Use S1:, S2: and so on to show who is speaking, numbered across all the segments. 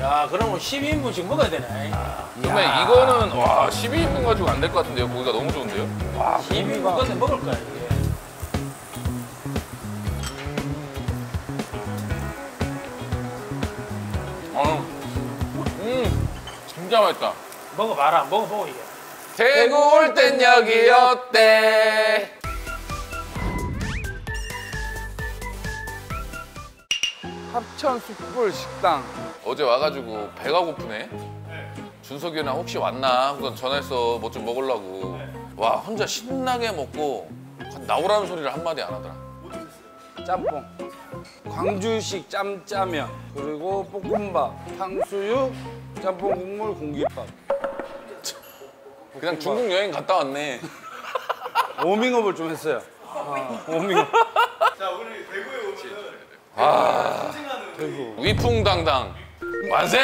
S1: 야, 그러면 12인분씩 먹어야 되네.
S2: 선배 이거는 와 12인분 가지고 안 될 것 같은데요. 고기가 너무 좋은데요?
S1: 12인분 근데 먹을 거야, 이게.
S2: 어. 음 진짜 맛있다.
S1: 먹어봐라, 먹어보고 이게.
S2: 대구 올 땐 여기였대.
S3: 합천 숯불 식당.
S2: 어제 와가지고 배가 고프네. 준석이 형랑 혹시 왔나? 그건 전화해서 뭐 좀 먹으려고. 와 혼자 신나게 먹고 나오라는 소리를 한마디 안 하더라.
S3: 짬뽕. 광주식 짬짜면 그리고 볶음밥, 탕수육, 짬뽕 국물, 공깃밥.
S2: 그냥 중국 여행 갔다 왔네.
S3: 워밍업을 좀 했어요. 어, 워밍업.
S4: 자 오늘 대구에 오면은 상징하는 우리
S2: 위풍당당 만세!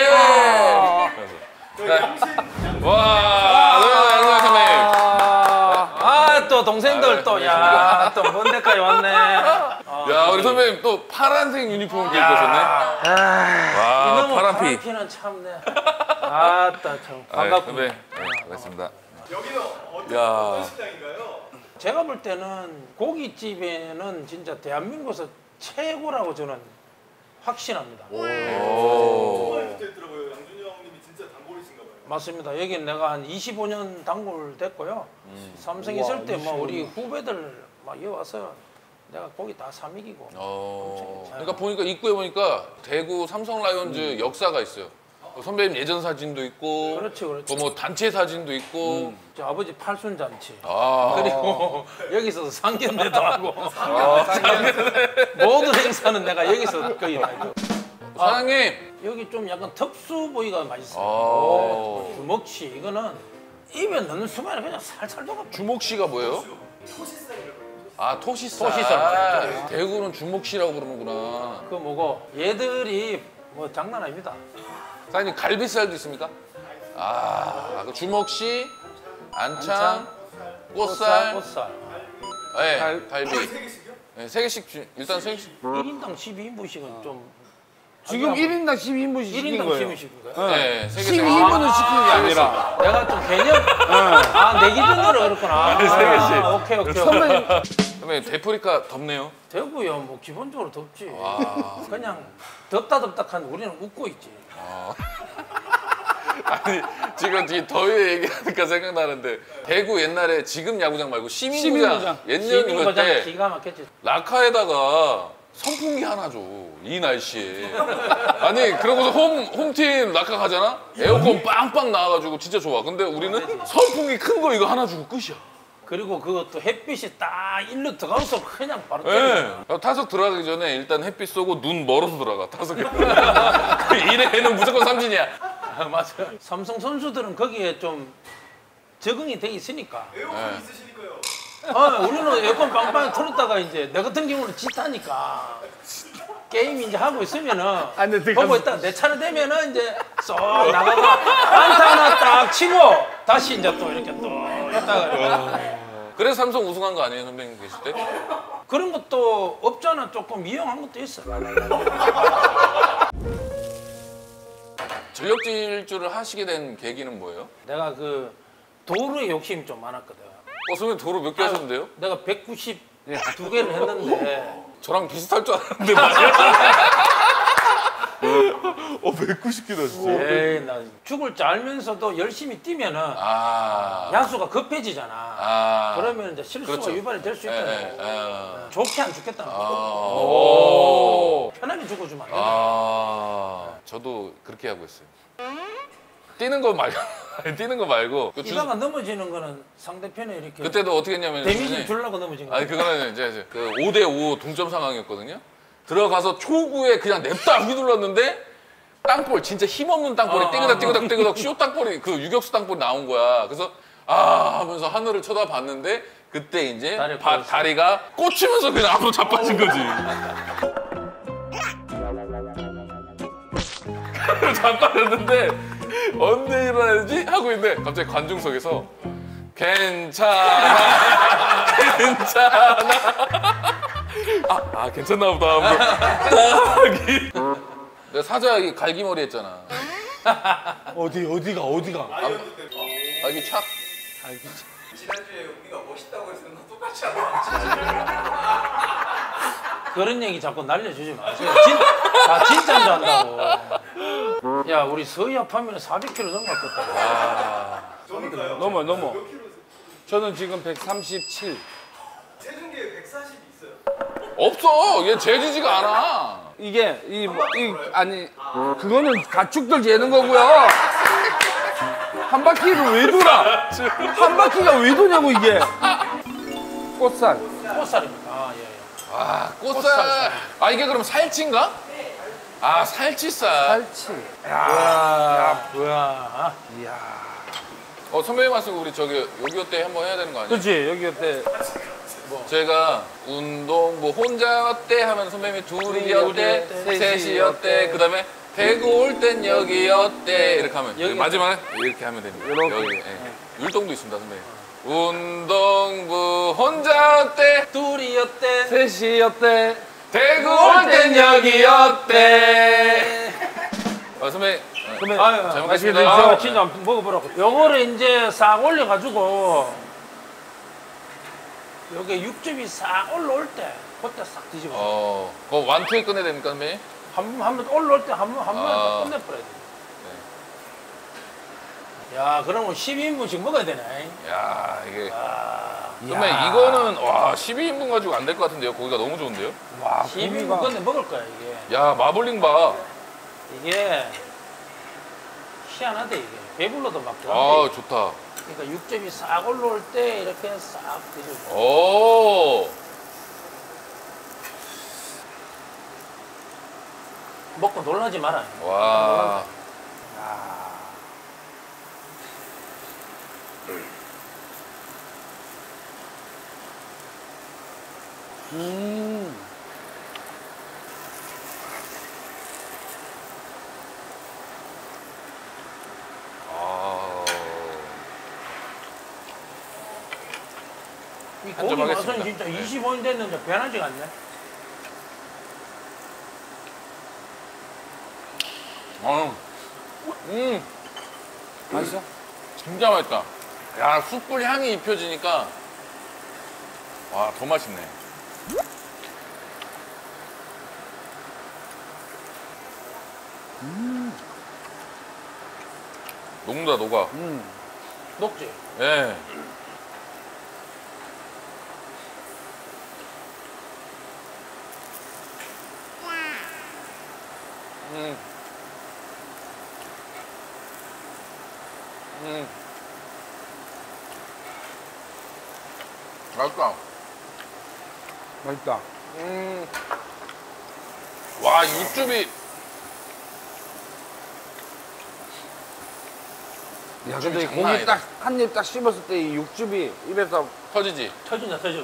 S4: 저 양신
S2: 와, 안녕하세요 선배님.
S1: 아, 또 동생들
S2: 아,
S1: 또,
S2: 네,
S1: 야, 또먼 데까지 왔네. 아,
S2: 야, 우리 선배님 또 파란색 유니폼을 입고 오셨네. 와,
S1: 이놈의
S2: 파란 피.
S1: 파란피는 참네. 아 따, 참.
S2: 아,
S1: 반갑고.
S2: 선배, 네, 반갑습니다.
S4: 여기는 어떤,
S2: 야.
S4: 어떤 식당인가요?
S1: 제가 볼 때는 고깃집에는 진짜 대한민국에서 최고라고 저는 확신합니다.
S2: 오.
S4: 정말 붙어있더라고요. 양준이 형님이 진짜 단골이신가 봐요.
S1: 맞습니다. 여기 내가 한 25년 단골 됐고요. 삼성 있을 때 뭐 우리 후배들 막 여기 와서 내가 고기 다 삼이기고.
S2: 어. 그러니까 보니까 입구에 보니까 대구 삼성 라이온즈 역사가 있어요. 어, 선배님 예전 사진도 있고,
S1: 그렇지, 그렇지.
S2: 또 뭐 단체 사진도 있고.
S1: 저 아버지 팔순 잔치.
S2: 아,
S1: 그리고 여기서 상견례도 하고 모든 행사는 내가 여기서 거의 다 했고.
S2: 사장님.
S1: 여기 좀 약간 특수 부위가 맛있어요.
S2: 아.
S1: 주먹치 이거는 입에 넣는 순간에 그냥 살살 녹아.
S2: 주목 씨가 뭐예요? 아 토시살.
S1: 토시살.
S2: 대구는 주목 씨라고 부르는구나.
S1: 그 뭐고 얘들이 뭐 장난 아닙니다.
S2: 사장님 갈비살도 있습니까? 아, 그 주먹 씨, 안창,
S1: 안창,
S2: 꽃살,
S1: 꽃살.
S2: 네,
S3: 갈-
S2: 갈비.
S4: 세?
S2: 네, 세 개씩 주, 일단 세 개씩.
S1: 1인당 12인분씩은 좀
S3: 지금 1인당 12인분씩 시킨
S1: 1인당
S3: 거예요.
S1: 12인분씩인가요?
S2: 네, 세 개씩.
S3: 12인분을 시키는 게 아니라
S1: 내가 좀 개념 아 내 기준으로 그렇구나.
S2: 세 개씩.
S1: 아, 오케이 오케이.
S3: 선배님
S2: 선배님 데프리카 덥네요.
S1: 대구요 뭐 기본적으로 덥지.
S2: 아,
S1: 그냥 덥다 덥다한 우리는 웃고 있지.
S2: 아니 지금 이 더위 얘기하니까 생각나는데 대구 옛날에 지금 야구장 말고 시민구장. 옛날 이거 때
S1: 기가 막혔지.
S2: 라카에다가 선풍기 하나 줘. 이 날씨에. 아니, 그러고서 홈, 홈팀 라카 가잖아? 에어컨 빵빵 나와가지고 진짜 좋아. 근데 우리는 선풍기 큰 거 이거 하나 주고 끝이야.
S1: 그리고 그것도 햇빛이 딱 일로 들어가서 그냥 바로
S2: 예.
S1: 때려.
S2: 타석 들어가기 전에 일단 햇빛 쏘고 눈 멀어서 들어가. 타석에. 이래는 무조건 삼진이야.
S1: 아, 맞아. 삼성 선수들은 거기에 좀 적응이 돼 있으니까.
S4: 에어컨
S2: 네.
S4: 있으시니까요.
S1: 아, 우리는 에어컨 빵빵 틀었다가 이제 내 같은 경우는 짓하니까 게임 이제 하고 있으면은
S3: 근데 되게
S1: 보고 있다 내 차례 되면은 이제 쏙 나가고 안타 하나 딱 치고 다시 이제 또 이렇게 또 있다가
S2: 그래서 삼성 우승한 거 아니에요, 선배님 계실 때?
S1: 그런 것도 없잖아 조금 이용한 것도 있어.
S2: 전력 질주를 하시게 된 계기는 뭐예요?
S1: 내가 그 도루에 욕심이 좀 많았거든.
S2: 어, 선배님 도로 몇개 하셨는데요?
S1: 내가 192 개를 했는데
S2: 저랑 비슷할 줄 알았는데 맞아요? 어, 190개다 진짜.
S1: 에이 나 죽을 줄 알면서도 열심히 뛰면은
S2: 아.
S1: 야수가 급해지잖아.
S2: 아.
S1: 그러면 이제 실수가
S2: 그렇죠.
S1: 유발이 될수
S2: 예,
S1: 있다는
S2: 예,
S1: 거.
S2: 예.
S1: 좋게 안 죽겠다는
S2: 아.
S1: 거.
S2: 오.
S1: 편하게 죽어주면 안 돼.
S2: 아. 저도 그렇게 하고 있어요. 뛰는 거 말고, 뛰는 거 말고. 그 주-
S1: 뛰다가 넘어지는 거는 상대편에 이렇게
S2: 그때도 어떻게 했냐면. 선생님,
S1: 주려고 넘어진 거.
S2: 아니, 그거는 이제 이제 그 5대5 동점 상황이었거든요. 들어가서 초구에 그냥 냅다 휘둘렀는데 땅볼 진짜 힘없는 땅볼이
S1: 어,
S2: 띠그닥
S1: 어,
S2: 띠그닥 띠그닥 쇼 땅볼이 그 유격수 땅볼이 나온 거야. 그래서 아 하면서 하늘을 쳐다봤는데 그때 이제
S1: 다리
S2: 바-. 다리가 꽂히면서 그냥 앞으로 자빠진 거지. 자빠졌는데 언제 일어나야지 하고 있는데 갑자기 관중석에서 괜찮아 괜찮아 아, 아 괜찮나 보다. 딱이. 내가 사자 이 갈기머리 했잖아.
S3: 어디 어디가 어디가?
S2: 때아 이게 착.
S5: 지난주에 우리가 멋있다고 때 똑같이 하고
S1: 그런 얘기 자꾸 날려주지 마세요. 진, 아, 진짜인 줄 안다고. 야, 우리 서희합하면 400kg 넘어갔겠다.
S4: 저니까요.
S3: 넘어 넘어.
S4: 몇 킬로
S3: 저는 지금 137.
S4: 체중계에 140이 있어요.
S2: 없어. 얘 재지지가 않아.
S3: 이게 이, 뭐- 이 아니 그거는 가축들 재는 거고요. 한 바퀴를 왜 돌아? 한 바퀴가 왜 도냐고 이게. 꽃살.
S1: 꽃살입니다. 아, 예, 예.
S2: 아 꽃살. 아 이게 그럼 살치인가? 아 살치살.
S3: 살치.
S1: 야, 뭐야.
S2: 어 선배님 말씀 우리 저기 요기요 때 한번 해야 되는 거 아니야?
S3: 그렇지 여기 어때?
S2: 제가 운동 뭐 혼자였대 하면 선배님이 둘이었대 셋이었대 그 다음에 대구 올 땐 여기였대 이렇게 하면
S1: 여기
S2: 마지막에 이렇게 하면 됩니다
S3: 이렇게.
S2: 여기 예. 율동도 있습니다 선배님 운동부 혼자였대
S1: 둘이었대.
S3: 셋이었대.
S2: 대구 올 땐 여기였대 아 선배님
S3: 그러면
S1: 아유,
S2: 잘 먹겠습니다
S1: 아,
S3: 드십시오.
S1: 진짜 한번 먹어보라고. 요거를 이제 싹 올려가지고, 여기 육즙이 싹 올라올 때, 그때 싹 뒤집어.
S2: 어, 그거 완투에 끝내야 됩니까 선배님?
S1: 한 번, 한번 올라올 때 한 번, 한 번에
S2: 아.
S1: 끝내버려야 돼. 야, 그러면 12인분씩 먹어야 되네.
S2: 야 이게
S1: 아,
S2: 선배 이거는 와 12인분 가지고 안 될 것 같은데요 고기가 너무 좋은데요?
S3: 와
S1: 12인분
S3: 고기가
S1: 끝내 먹을 거야, 이게.
S2: 야 마블링 봐
S1: 이게 희한하대, 이게. 배불러도 막
S2: 아. 좋다.
S1: 그러니까 육즙이 싹 올라올 때 이렇게 싹 뒤집어.
S2: 오.
S1: 먹고 놀라지 마라.
S2: 와.
S3: 음.
S2: 아.
S1: 이
S2: 한점
S1: 고기 맛은
S2: 하겠습니다.
S1: 진짜
S2: 네.
S1: 25년 됐는데 변하지가 않네.
S2: 음. 음.
S3: 맛있어?
S2: 진짜 맛있다. 야 숯불 향이 입혀지니까 와 더 맛있네. 녹는다 녹아.
S3: 음.
S1: 녹지?
S2: 예. 음. 음. 맛있다.
S3: 맛있다.
S2: 음. 와, 육즙이
S3: 야 근데 이 고기. 딱 한 입 딱 씹었을 때 이 육즙이 입에서
S2: 터지지.
S1: 터진다, 터져.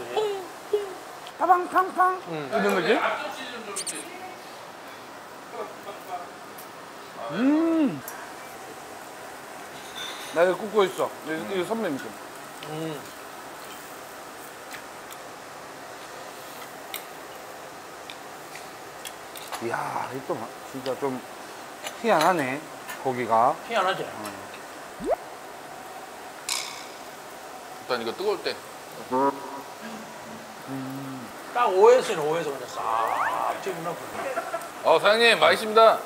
S3: 파방 팡팡 이런 거지? 음. 나 이거 굽고 있어. 이거, 이거 선배님 좀.
S1: 음.
S3: 이야, 이거 마- 진짜 좀 희한하네. 고기가.
S1: 희한하지?
S2: 일단 이거 뜨거울 때.
S1: 딱 5에서는 5에서 그냥 싹 집어넣고.
S2: 어, 사장님, 맛있습니다.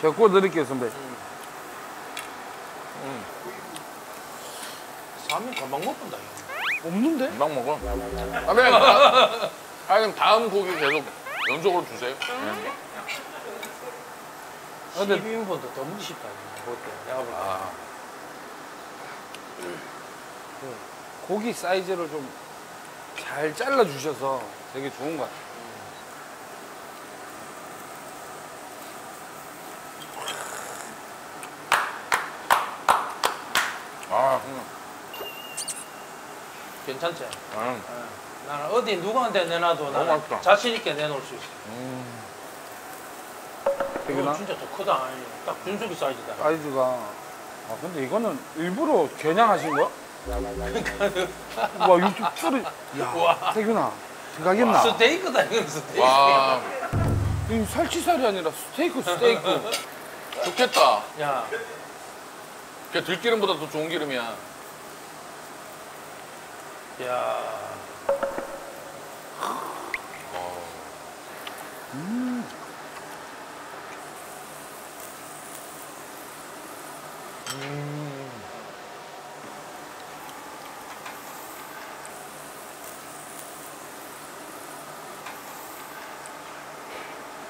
S3: 제가 구워 드릴게요, 선배.
S1: 사면 금방 못 본다. 이거.
S3: 없는데?
S2: 금방 먹어. 아, 사장님, 다음 고기 계속 연속으로 주세요.
S3: 근데-
S1: 12인분도 더 먹고 싶다. 이거. 그것도 내가 볼 때.
S2: 아,
S3: 고기 사이즈를 좀 잘 잘라 주셔서 되게 좋은 것 같아요.
S2: 아, 음.
S1: 괜찮지?
S2: 음.
S1: 나는 어디 누구한테 내놔도 나는
S2: 맛있다.
S1: 자신 있게 내놓을 수 있어.
S3: 되게
S1: 이거
S3: 나
S1: 진짜 더 크다. 딱 준석이 사이즈다.
S3: 사이즈가. 아 근데 이거는 일부러 겨냥하신 거야? 와 육즙 소리. 야 태균아 생각했나?
S1: 스테이크다 이건 스테이크.
S2: 와
S3: 이 살치살이 아니라 스테이크 스테이크.
S2: 좋겠다.
S1: 야,
S2: 그 들기름보다 더 좋은 기름이야.
S1: 야.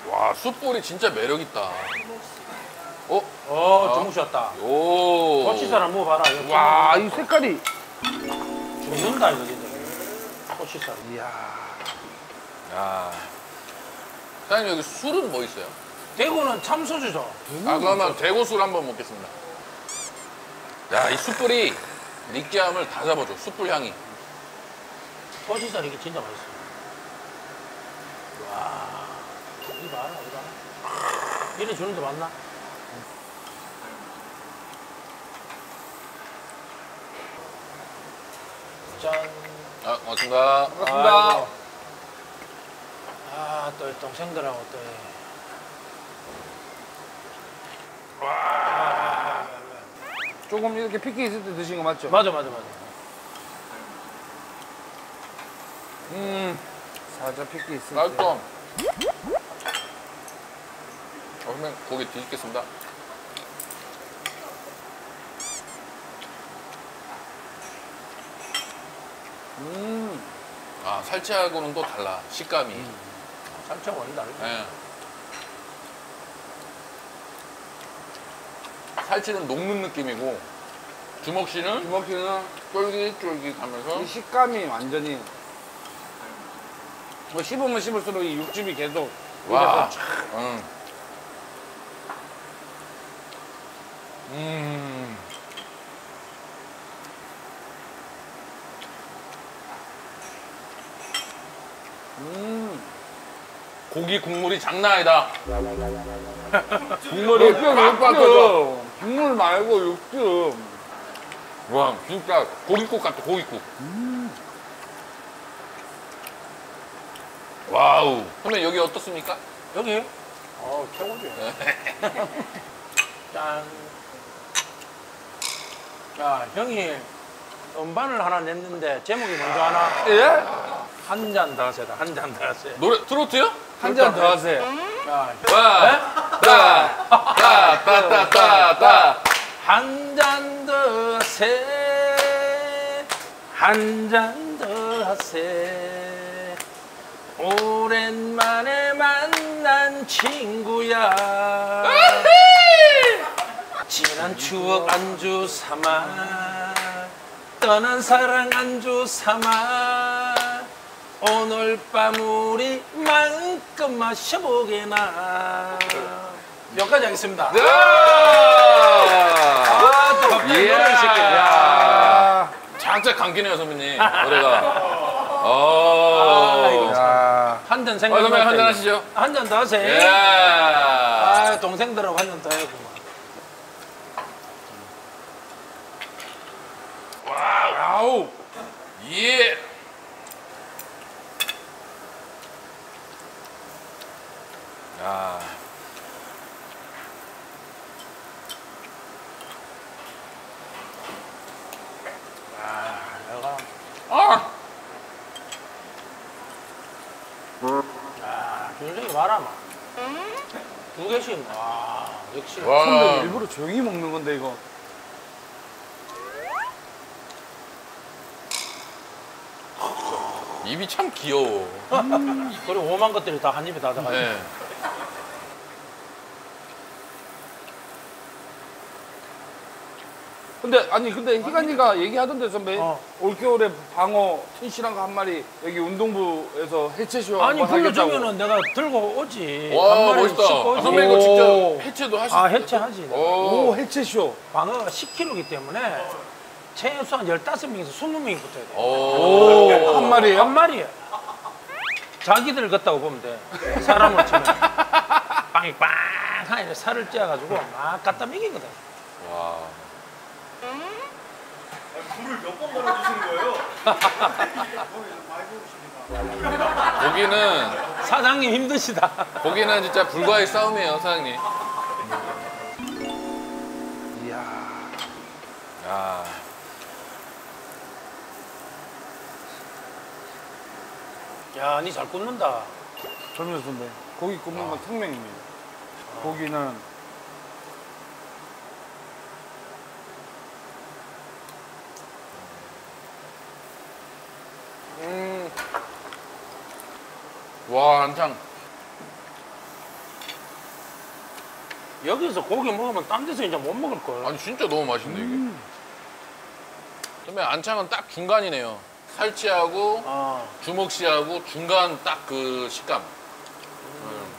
S2: 와 숯불이 진짜 매력 있다. 어?
S1: 어, 주무셨다.
S2: 오.
S1: 고치살 한번 먹어봐라. 이거
S3: 와이 색깔이.
S1: 죽는다 이거 진짜. 고치살.
S3: 이야.
S2: 야. 사장님 여기 술은 뭐 있어요?
S1: 대구는 참소주죠.
S2: 아 그러면 대구 술 한번 먹겠습니다. 야 이 숯불이 느끼함을 다 잡아줘. 숯불 향이.
S1: 고치살 이게 진짜 맛있어. 와, 이거 알아, 이거 알아. 이래 주는 데 맞나? 짠.
S2: 아 고맙습니다.
S1: 아이고. 아, 또이 동생들하고 또. 이.
S3: 조금 이렇게 피키 있을 때 드신 거 맞죠?
S1: 맞아, 맞아, 맞아.
S3: 음. 살짝 피키 있을 때.
S2: 맛있어. 어, 그러면 고기 뒤집겠습니다.
S3: 음.
S2: 아 살치하고는 또 달라. 식감이.
S1: 삼천 원이다.
S2: 예. 살치는 녹는 느낌이고 주먹씨는
S3: 주먹기는
S2: 쫄깃쫄깃하면서
S3: 이 식감이 완전히 뭐 씹으면 씹을수록 이 육즙이 계속
S2: 와.
S3: 입에서.
S2: 음.
S3: 음.
S2: 고기 국물이 장난 아니다.
S3: 국물이
S2: 육즙, 육즙.
S3: 육즙. 국물 말고 육즙.
S2: 와, 진짜 고깃국 같아, 고깃국. 와우. 선배 여기 어떻습니까?
S1: 여기? 어, 최고지. 짠. 야, 형이 음반을 하나 냈는데 제목이 뭔지 아나?
S3: 예?
S1: 한 잔 더 하세요. 한 잔 더 하세요.
S2: 노래 트로트요?
S3: 한 잔 더 하세요.
S1: 야,
S2: 와, 따, 따, 따, 따, 따, 따.
S1: 한 잔 더 하세. 한 잔 더 하세. 오랜만에 만난 친구야. 지난 추억 안주 삼아 떠난 사랑 안주 삼아 오늘 밤 우리 마음껏 마셔보게나 여기까지 하겠습니다
S2: 야!
S1: 아, 또 갑자기 노래를 시키네.
S3: 아,
S2: 살짝 감기네요, 선배님. 노래가. 어.
S3: 야.
S1: 한잔
S2: 어,
S1: 생각
S2: 선배님 한잔 하시죠.
S1: 한 잔 더 하세요
S2: 예.
S1: 아 동생들하고 한 잔 더 해야구만
S2: 와우. 예. 야.
S1: 아
S2: 아.
S1: 아 준석이 말아 마 두 개씩 와 역시
S2: 와.
S3: 선배 일부러 조용히 먹는 건데 이거.
S2: 입이 참 귀여워.
S1: 그리고 오만 것들이 다 한 입에 다 들어가
S2: 네.
S3: 근데 아니 근데 희간이가 얘기하던데 선배
S1: 어.
S3: 올겨울에 방어 튼실한 거 한 마리 여기 운동부에서 해체쇼
S1: 아니
S3: 한번 하겠다고.
S1: 불러주면은 내가 들고 오지
S2: 와,
S1: 한 마리
S2: 멋있다. 아,
S1: 오지.
S2: 선배 이거
S3: 오.
S2: 직접 해체도 하시
S1: 아 해체하지.
S3: 오
S2: 오.
S3: 해체쇼.
S1: 방어가 10kg이기 때문에 최소한 15명에서 20명이 붙어야 돼
S2: 오.
S3: 한 마리예요?
S1: 한 마리야 자기들 같다고 보면 돼 사람을 치면 빵이 빵 하니 살을 찌어가지고 막 갖다 먹이거든
S2: 와.
S4: 몇번 먹어주시는 거예요?
S2: 고기는
S1: 사장님 힘드시다.
S2: 고기는 진짜 불과의 싸움이에요, 사장님.
S3: 이야.
S2: 야,
S1: 야, 니 잘 굽는다.
S3: 전면 선배. 고기 굽는 건 생명입니다. 고기는
S2: 음. 와, 한창.
S1: 여기서 고기 먹으면 딴 데서 이제 못 먹을 걸.
S2: 아니, 진짜 너무 맛있네, 이게. 선배, 안창은 딱 중간이네요. 살치하고
S1: 아,
S2: 주먹씨하고 중간 딱 그 식감. 음.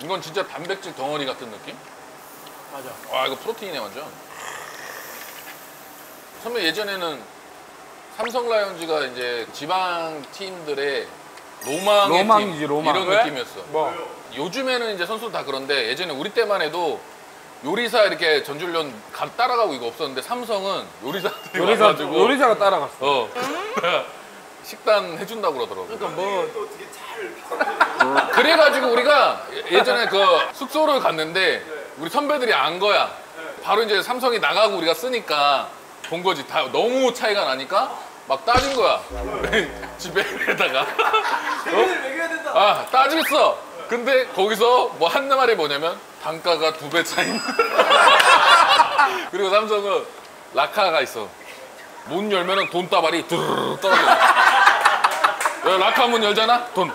S2: 이건 진짜 단백질 덩어리 같은 느낌?
S1: 맞아.
S2: 와 이거 프로테인이네 완전. 선배 예전에는 삼성 라이온즈가 이제 지방 팀들의 로망의
S3: 로망이지,
S2: 팀
S3: 로망.
S2: 이런
S1: 왜?
S2: 느낌이었어.
S1: 뭐?
S2: 요즘에는 이제 선수들 다 그런데 예전에 우리 때만 해도 요리사 이렇게 전주련 가- 따라가고 이거 없었는데 삼성은 요리사들이
S3: 요리사,
S2: 와가지고
S3: 요리사가 따라갔어.
S2: 어 식단 해준다고 그러더라고.
S1: 그러니까 뭐
S4: 또 되게 잘
S2: 그래가지고 우리가 예전에 그 숙소를 갔는데 우리 선배들이 안 거야. 바로 이제 삼성이 나가고 우리가 쓰니까 본 거지. 다 너무 차이가 나니까 막 따진 거야. 집에다가.
S4: 재미를 매겨야 된다.
S2: 아, 따지겠어. 근데 거기서 뭐 한 말이 뭐냐면 단가가 두 배 차이. 그리고 삼성은 라카가 있어. 문 열면은 돈다발이 두르르 떨어져. 야, 라카 문 열잖아? 돈.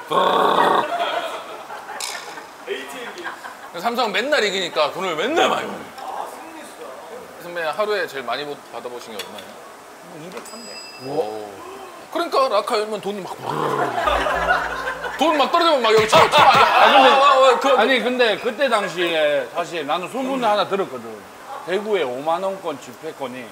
S2: 삼성 맨날 이기니까 돈을 맨날 많이 벌어. 선배 하루에 제일 많이 보- 받아보신 게 얼마예요?
S1: 200, 300.
S2: 오. 그러니까 라카 열면 돈이 막 돈 막 떨어지면 막 여기 차, 차 맞아. 아,
S3: 근데-
S2: 아, 아, 그,
S3: 아니 근데 그때 당시에 사실 나는 소문을 하나 들었거든. 대구에 5만 원권 집회권이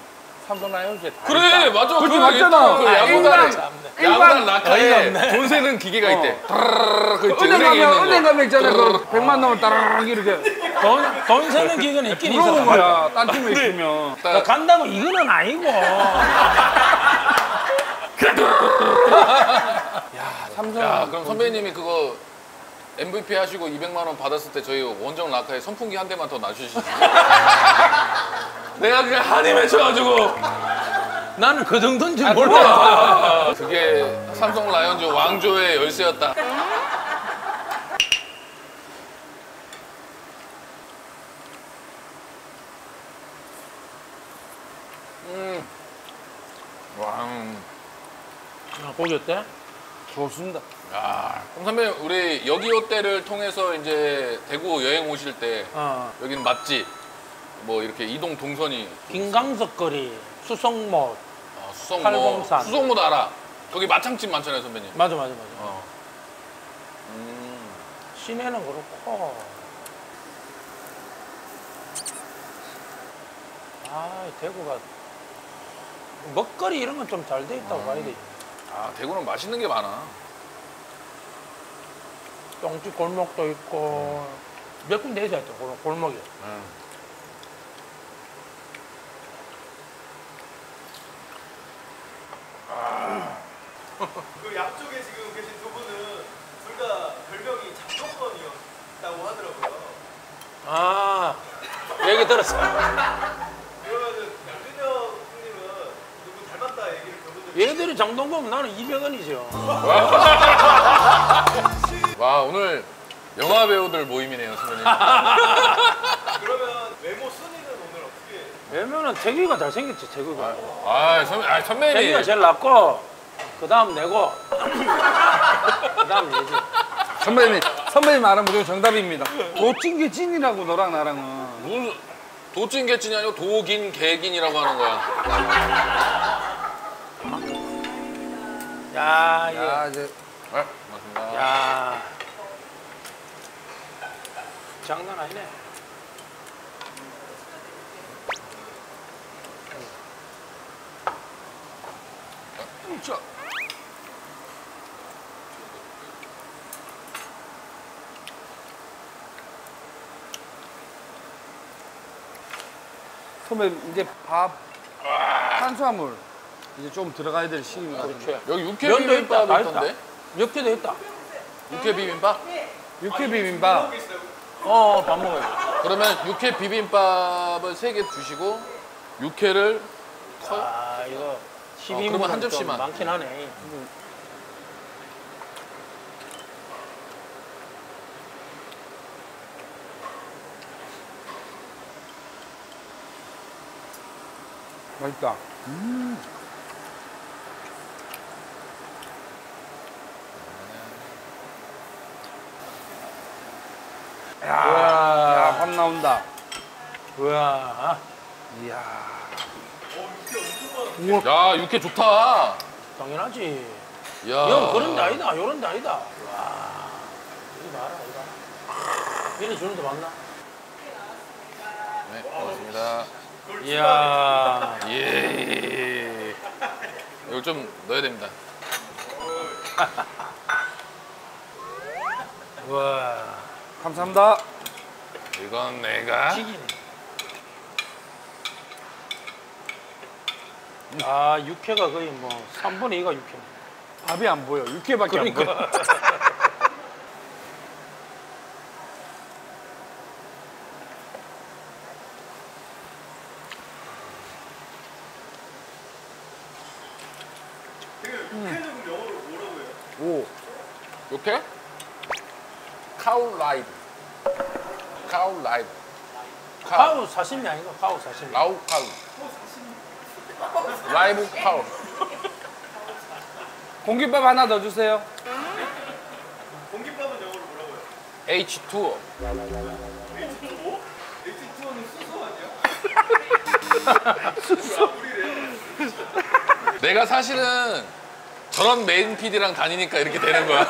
S3: 삼성 라이온즈에 다
S2: 그래
S3: 있다.
S2: 맞아
S3: 그렇지,
S2: 그
S3: 맞잖아.
S2: 그
S3: 아, 일반-
S2: 야구단
S3: 일반
S2: 라카에 돈 세는 기계가 있대. 따르르르 그 있지,
S3: 은행 가면
S2: 거.
S3: 은행 가면 있잖아 그 100만 넣으면 따라락 이렇게
S1: 돈, 돈 세는 기계는 있긴 있어.
S3: 들어오는 거야. 딴 팀에 있으면.
S1: 나 간다고 이거는 아니고.
S3: 삼성
S2: 야 그럼 선배님이 그거 MVP 하시고 200만 원 받았을 때 저희 원정 라카에 선풍기 한 대만 더 놔주시죠. 내가 그게 한이 맺혀가지고
S1: 나는 그 정도인 줄 몰라.
S2: 그게 삼성 라이온즈 왕조의 열쇠였다. 음. 와. 음.
S1: 아, 고기 어때?
S3: 좋습니다.
S2: 야, 그럼 선배 우리 여기 호텔을 통해서 이제 대구 여행 오실 때
S1: 어,
S2: 여긴 맛집 뭐 이렇게 이동 동선이
S1: 김강석 거리, 수성못.
S2: 아, 수성모
S1: 팔공산.
S2: 수성모도 알아. 거기 마창집 많잖아요 선배님.
S1: 맞아, 맞아, 맞아.
S2: 어. 음.
S1: 시내는 그렇고. 아, 대구가 먹거리 이런 건 좀 잘 돼 있다고 봐야 되지.
S2: 아 대구는 맛있는 게 많아.
S1: 똥집 골목도 있고 몇 군데 있어야 돼 골- 골목이.
S4: 그 양쪽에 지금 계신 두 분은 둘 다 별명이 장동건이었다고 하더라고요.
S1: 아, 얘기 들었어.
S4: 그러면은 양준혁 형님은 누구 닮았다 얘들이
S1: 정동범 나는 200원이죠.
S2: 와 오늘 영화 배우들 모임이네요 선배님.
S4: 그러면 외모 순위는 오늘 어떻게
S1: 왜냐면은 태규가 잘생겼지 태규가.
S2: 아 선배, 아
S1: 태규가
S2: 선배님.
S1: 제일 낫고 그 다음 내고 그 다음 얘지.
S3: 선배님 선배님 말은 무조건 정답입니다. 도찐 게 찐이라고 너랑 나랑은.
S2: 무슨 도찐 개찐이 아니고 도긴 개긴이라고 하는 거야.
S1: 야.
S3: 야 이제
S2: 네, 고맙습니다.
S1: 야. 장난 아니네.
S3: 진짜. 선배 이제 밥 탄수화물 이제 좀 들어가야 될 시기인 것 같은데.
S2: 여기 육회
S1: 면도 있다, 다
S2: 비빔밥이
S1: 있다.
S2: 있던데?
S1: 육회도 있다.
S2: 육회 비빔밥?
S3: 육회 비빔밥.
S1: 어, 밥 먹어요.
S2: 그러면 육회 비빔밥을 세 개 주시고 육회를
S1: 아, 이거 12인분
S2: 그러면 한 접시만.
S1: 많긴 하네.
S3: 맛있다. 야, 야, 밥 나온다.
S1: 우와.
S3: 이야.
S2: 야 육회 좋다.
S1: 당연하지.
S2: 야.
S1: 형, 그런 데 아니다. 요런 데 아니다. 와. 이거 봐라, 이거. 이래 주는 데 맞나?
S2: 네, 고맙습니다.
S1: 이야.
S2: 예. 이거 좀 넣어야 됩니다.
S1: 와.
S3: 감사합니다.
S2: 이건 내가
S1: 튀기네. 아, 육회가 거의 뭐 3분의 2가 육회네.
S3: 밥이 안 보여. 육회밖에 안 보여.
S1: 그러니까
S4: 영어로 뭐라고 해요?
S3: 오.
S2: 육회? Cow live. Cow live.
S1: Cow. Cow 사시미 아닌가? Cow
S2: 사시미. Raw cow. Live cow.
S3: 공깃밥 하나 더 주세요.
S4: 공깃밥은 영어로 뭐라고 해요?
S2: H2O.
S4: H2O? H2O는 수소 아니야?
S2: 내가 사실은 저런 메인 PD랑 다니니까 이렇게 되는 거야.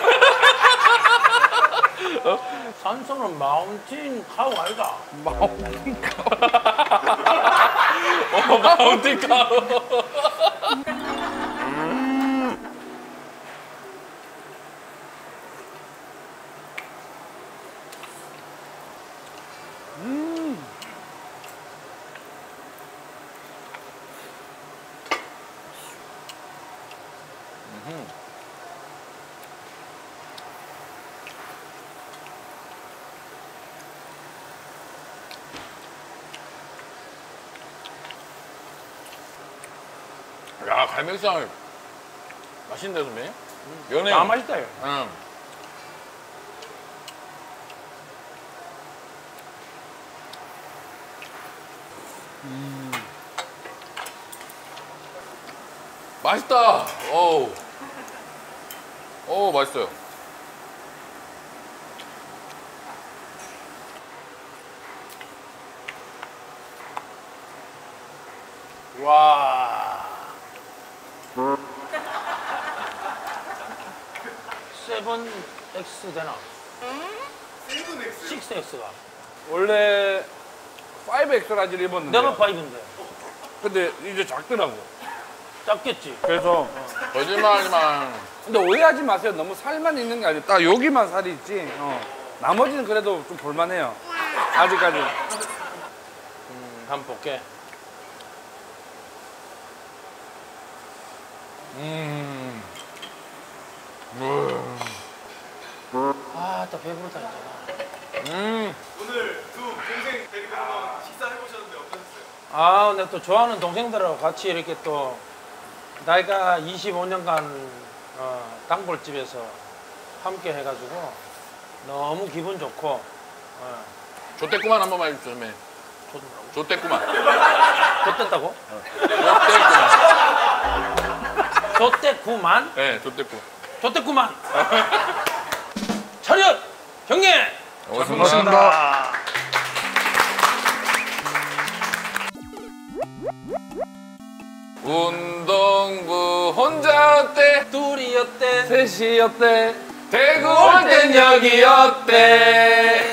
S1: 산소는 마운틴 카우 아이가?
S3: 마운틴
S2: 어, 마운틴 카우. 야, 갈매기살 맛있는데, 선배님? 연해.
S1: 아, 맛있다, 이거.
S2: 응. 맛있다. 어우. 어우, 맛있어요.
S1: 와. Seven X 되나?
S4: Seven X.
S1: Six X가.
S3: 원래 5 X-large를 입었는데
S1: 내가 five인데.
S3: 근데 이제 작더라고.
S1: 작겠지.
S3: 그래서
S2: 거짓말하지 마.
S3: 근데 오해하지 마세요. 너무 살만 있는 게 아니라 딱 여기만 살이 있지. 어. 나머지는 그래도 좀 볼만해요. 아직까지.
S1: 음, 한번 볼게.
S2: 음.
S1: 아, 또 배부르다, 이제.
S2: 음.
S4: 오늘 두 동생 데리고 한번 식사 해 보셨는데 어떠셨어요?
S1: 아, 근데 또 좋아하는 동생들하고 같이 이렇게 또 나이가 25년간 어, 단골집에서 함께 해가지고 너무 기분 좋고 어,
S2: 조떼꾸만 한 번만 해주세요.
S1: 좋더라고.
S2: 조떼꾸만.
S1: 좋댔다고?
S2: 조떼
S1: 좋댔구만?
S2: 네, 조떼꾸.
S1: 좋댔구만! 차렷! 경례!
S2: 고맙습니다. 운동부 혼자였대
S1: 둘이었대
S3: 셋이었대.
S2: 대구 올땐 여기였대